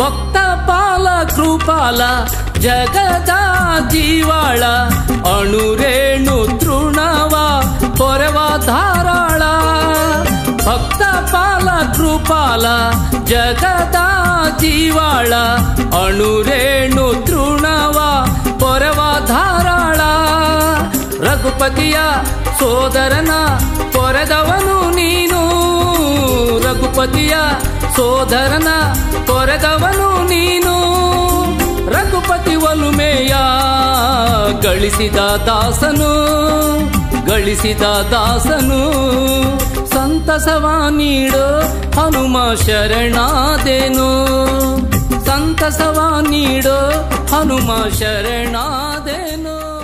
ಭಕ್ತ ಪಾಲ, ಕೃಪಾಲ, ಜಗದ ಜೀವಾಳ, ಅಣುರೇಣು ತೃಣವ ಪೊರವ ಧಾರಾಳ. ಭಕ್ತ ಪಾಲ, ಕೃಪಾಲ, ಜಗದ ಜೀವಾಳ, ಅಣುರೇಣು ತೃಣವ ಪೊರವ ಧಾರಾಳ. ರಘುಪತಿಯ ಸೋದರನ ಪೊರೆದವನು ರಘುಪತಿಯ ಸೋದರನ ತೊರೆದವನು ನೀನು. ರಘುಪತಿ ಒಲುಮೆಯ ಗಳಿಸಿದ ದಾಸನು ಗಳಿಸಿದ ದಾಸನು. ಸಂತಸವ ನೀಡೋ ಹನುಮ ಶರಣಾದೇನು. ಸಂತಸವ ನೀಡೋ ಹನುಮ ಶರಣಾದೇನು.